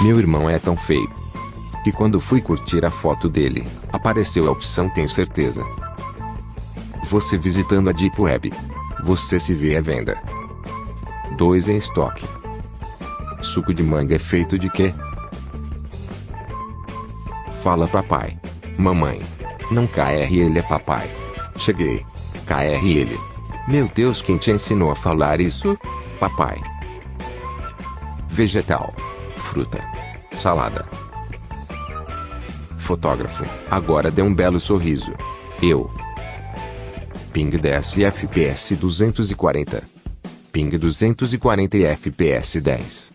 Meu irmão é tão feio. Que quando fui curtir a foto dele, apareceu a opção tem certeza. Você visitando a Deep Web. Você se vê à venda. 2 em estoque. Suco de manga é feito de quê? Fala papai. Mamãe. Não KR ele é papai. Cheguei. KR ele. Meu Deus, quem te ensinou a falar isso? Papai. Vegetal. Fruta. Salada. Fotógrafo. Agora dê um belo sorriso. Eu. Ping DS FPS 240. Ping 240 e FPS 10.